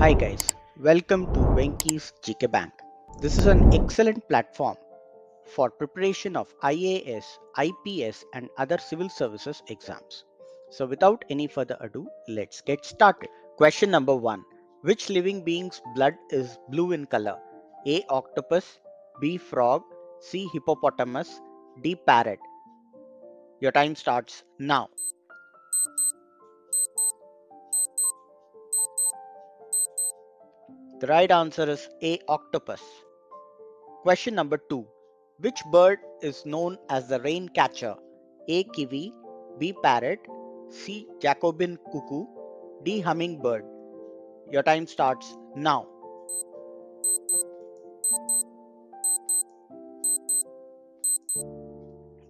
Hi guys, welcome to Venky's GK Bank. This is an excellent platform for preparation of IAS, IPS and other civil services exams. So without any further ado, let's get started. Question number 1. Which living being's blood is blue in color? A. Octopus B. Frog C. Hippopotamus D. Parrot Your time starts now. The right answer is A. Octopus. Question number 2. Which bird is known as the rain catcher? A. Kiwi B. Parrot C. Jacobin cuckoo D. Hummingbird Your time starts now.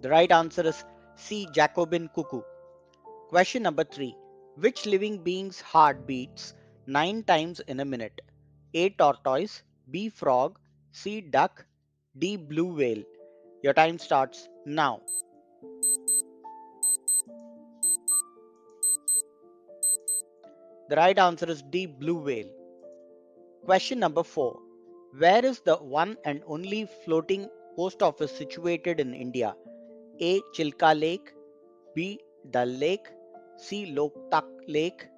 The right answer is C. Jacobin cuckoo. Question number 3. Which living being's heart beats 9 times in a minute? A. Tortoise B. Frog C. Duck D. Blue whale Your time starts now. The right answer is D. Blue whale. Question number 4. Where is the one and only floating post office situated in India? A. Chilka Lake B. Dal Lake C. Loktak Lake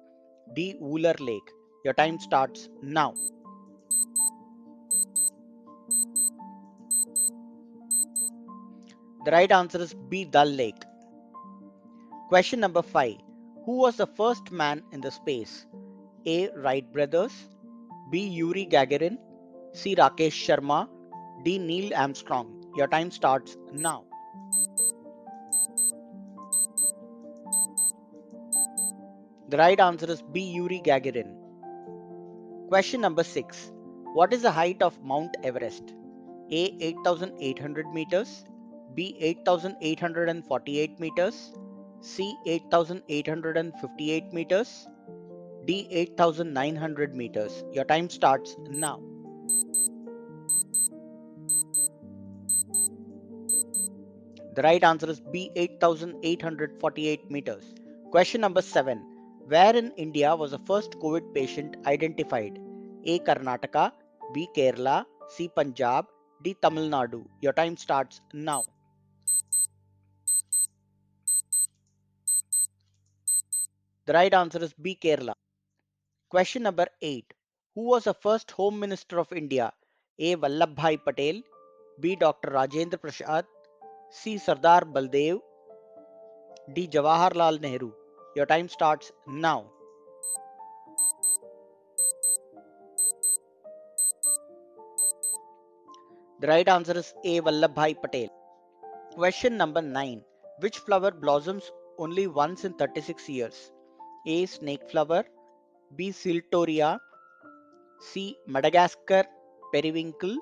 D. Wular Lake Your time starts now. The right answer is B. Dal Lake. Question number 5. Who was the first man in the space? A. Wright brothers B. Yuri Gagarin C. Rakesh Sharma D. Neil Armstrong Your time starts now. The right answer is B. Yuri Gagarin. Question number 6. What is the height of Mount Everest? A. 8800 meters B. 8848 meters C. 8858 meters D. 8900 meters Your time starts now. The right answer is B. 8848 meters. Question number 7. Where in India was the first COVID patient identified? A. Karnataka B. Kerala C. Punjab D. Tamil Nadu Your time starts now. The right answer is B. Kerala. Question number 8. Who was the first Home Minister of India? A. Vallabhbhai Patel B. Dr. Rajendra Prasad C. Sardar Baldev D. Jawaharlal Nehru Your time starts now. The right answer is A. Vallabhbhai Patel. Question number 9. Which flower blossoms only once in 36 years? A. Snake flower B. Siltoria C. Madagascar periwinkle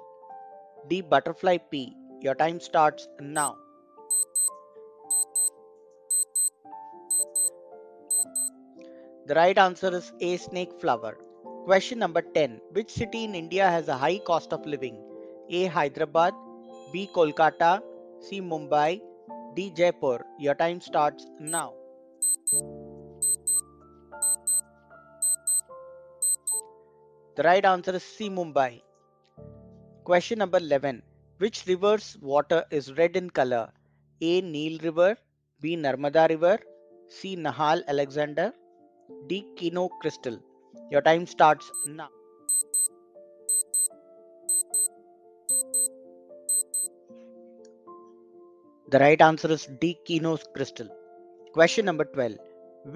D. Butterfly pea Your time starts now. The right answer is A. Snake flower. Question number 10. Which city in India has a high cost of living? A. Hyderabad B. Kolkata C. Mumbai D. Jaipur Your time starts now. The right answer is C. Mumbai. Question number 11. Which river's water is red in color? A. Nile River B. Narmada River C. Nahal Alexander D. Kino Crystal Your time starts now. The right answer is D. Kino's crystal. Question number 12.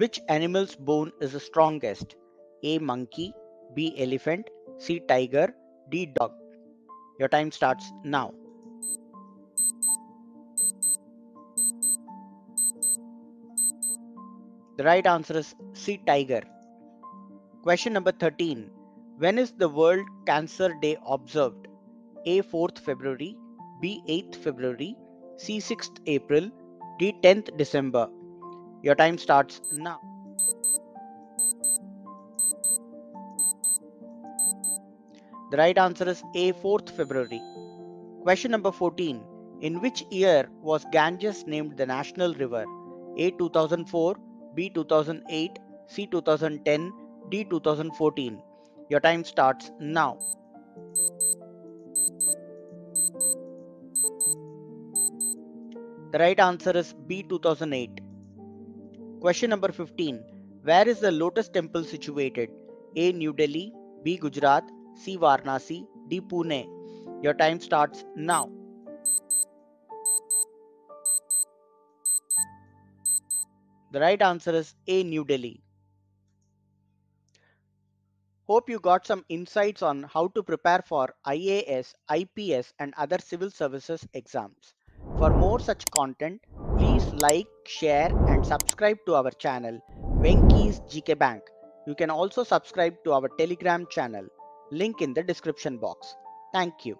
Which animal's bone is the strongest? A. Monkey B. Elephant C. Tiger D. Dog Your time starts now. The right answer is C. Tiger. Question number 13. When is the World Cancer Day observed? A. 4th February B. 8th February C. 6th April D. 10th December Your time starts now. The right answer is A. 4th February. Question number 14. In which year was Ganges named the national river? A. 2004 B. 2008 C. 2010 D. 2014 Your time starts now. The right answer is B 2008. Question number 15. Where is the Lotus Temple situated? A. New Delhi, B. Gujarat, C. Varanasi, D. Pune. Your time starts now. The right answer is A. New Delhi. Hope you got some insights on how to prepare for IAS, IPS and other civil services exams. For more such content, please like, share and subscribe to our channel Venky's GK Bank. You can also subscribe to our Telegram channel. Link in the description box. Thank you.